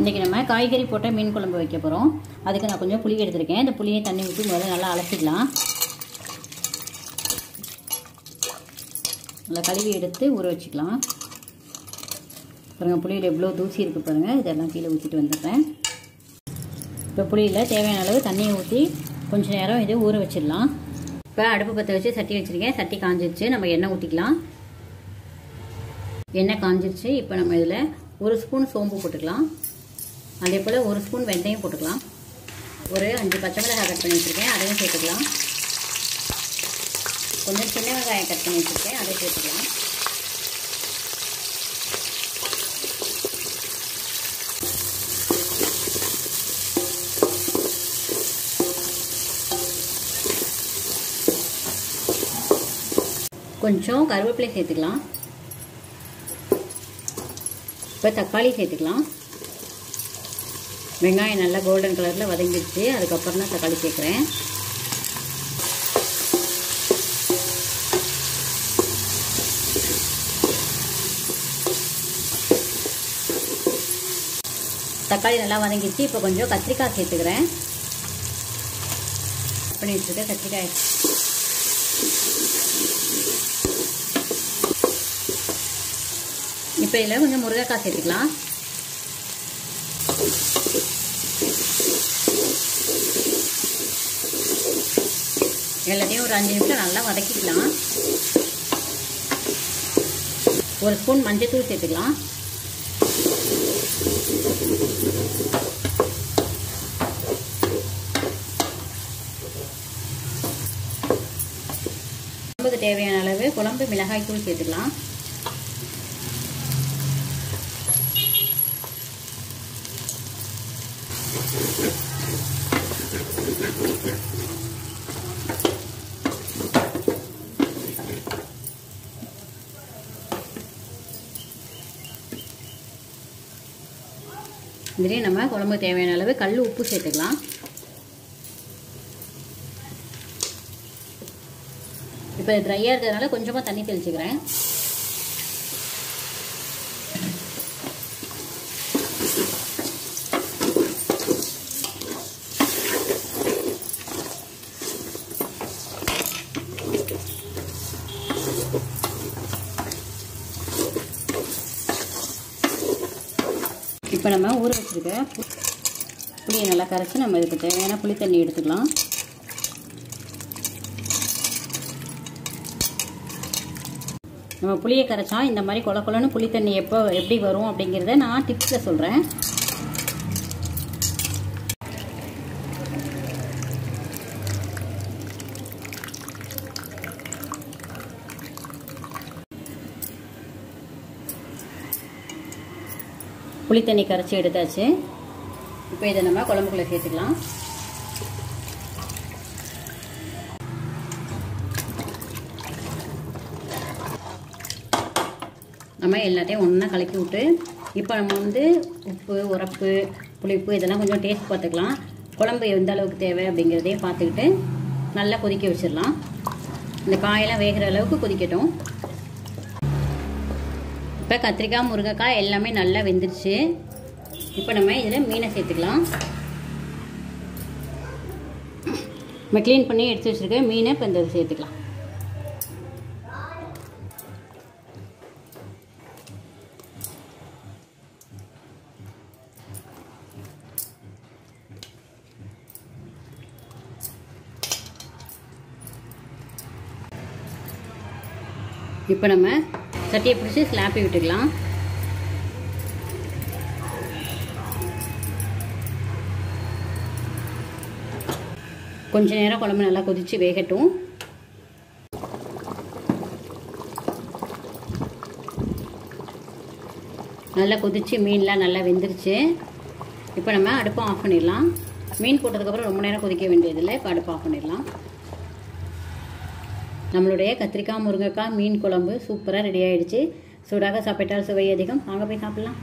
இன்றைக்கி நம்ம காய்கறி போட்ட மீன் குழம்பு வைக்க போகிறோம் அதுக்கு நான் கொஞ்சம் புளி எடுத்திருக்கேன். இந்த புளியை தண்ணி ஊற்றி முதல்ல நல்லா அலசிக்கலாம். நல்லா கழுவி எடுத்து ஊற வச்சுக்கலாம். பாருங்கள் புளியில் எவ்வளோ தூசி இருக்குது பாருங்கள் இதெல்லாம் கீழே ஊற்றிட்டு வந்துடுறேன். இப்போ புளியில் தேவையான அளவு தண்ணியை ஊற்றி கொஞ்சம் நேரம் இதை ஊற வச்சிடலாம். இப்போ அடுப்பு பற்ற வச்சு சட்டி வச்சுருக்கேன். சட்டி காஞ்சிருச்சு. நம்ம எண்ணெய் ஊற்றிக்கலாம் எண்ணெய் காஞ்சிருச்சு. இப்போ நம்ம இதில் ஒரு ஸ்பூன் சோம்பு போட்டுக்கலாம். அதே போல் ஒரு ஸ்பூன் வெந்தயம் போட்டுக்கலாம். ஒரு அஞ்சு பச்சை மிளகாய் கட் பண்ணி வச்சுருக்கேன். அதையும் சேர்த்துக்கலாம். கொஞ்சம் சின்ன வெங்காயம் கட் பண்ணி வச்சுருக்கேன். அதை சேர்த்துக்கலாம். கொஞ்சம் கருவேப்பிலை சேர்த்துக்கலாம். இப்போ தக்காளி சேர்த்துக்கலாம். வெங்காயம் நல்லா கோல்டன் கலரில் வதங்கிடுச்சு. அதுக்கப்புறம் தான் தக்காளி சேர்க்குறேன். தக்காளி நல்லா வதங்கிடுச்சு. இப்போ கொஞ்சம் கத்திரிக்காய் சேர்த்துக்கிறேன். பண்ணி வச்சுருக்கேன் கத்திரிக்காய். இப்போ இதில் கொஞ்சம் முருங்கைக்காய் சேர்த்துக்கலாம். எல்லாத்தையும் ஒரு அஞ்சு நிமிஷம் நல்லா வதக்கிக்கலாம். ஒரு ஸ்பூன் மஞ்சத்தூள் சேர்த்துக்கலாம். குழம்புக்கு தேவையான அளவு குழம்பு மிளகாய் தூள் சேர்த்துக்கலாம். இதுலேயே நம்ம குழம்பு தேவையான அளவு கல் உப்பு சேர்த்துக்கலாம். இப்போ ட்ரையாக இருக்கிறதுனால கொஞ்சமாக தண்ணி தெளிச்சுக்கிறேன். இப்போ நம்ம ஊற வச்சுருக்க புளியை நல்லா கரைச்சி நம்ம இதுக்கு தேவையான புளி தண்ணி எடுத்துக்கலாம். நம்ம புளியை கரைச்சா இந்த மாதிரி கொல கொலன்னு புளி தண்ணி எப்போ எப்படி வரும் அப்படிங்கிறத நான் டிப்ஸில் சொல்கிறேன் புளி தண்ணி கரைச்சி எடுத்தாச்சு. இப்போ இதை நம்ம குழம்புக்குள்ளே சேர்த்துக்கலாம். நம்ம எல்லாத்தையும் ஒன்றா கலக்கி விட்டு இப்போ நம்ம வந்து உப்பு உரப்பு புளிப்பு இதெல்லாம் கொஞ்சம் டேஸ்ட் பார்த்துக்கலாம். குழம்பு எந்த அளவுக்கு தேவை அப்படிங்கிறதையும் பார்த்துக்கிட்டு நல்லா கொதிக்க வச்சிடலாம். இந்த காயெல்லாம் வேகிற அளவுக்கு கொதிக்கட்டும். இப்போ கத்திரிக்காய் முருங்கைக்காய் எல்லாமே நல்லா வெந்துருச்சு. இப்போ நம்ம இதில் மீனை சேர்த்துக்கலாம். நம்ம க்ளீன் பண்ணி எடுத்து வச்சுருக்க மீனை இப்போ இந்த சேர்த்துக்கலாம். இப்போ நம்ம சட்டியை பிடிச்சி ஸ்லாப்பி விட்டுக்கலாம். கொஞ்ச நேரம் குழம்பு நல்லா கொதித்து வேகட்டும். நல்லா கொதித்து மீன்லாம் நல்லா வெந்துருச்சு. இப்போ நம்ம அடுப்பை ஆஃப் பண்ணிடலாம். மீன் போட்டதுக்கப்புறம் ரொம்ப நேரம் கொதிக்க வேண்டியதில்லை. இப்போ அடுப்பு ஆஃப் பண்ணிடலாம். நம்மளுடைய கத்திரிக்காய் முருங்கைக்காய் மீன் குழம்பு சூப்பராக ரெடி ஆகிடுச்சு சூடாக சாப்பிட்டால் சுவை அதிகம். வாங்க போய் சாப்பிட்லாம்.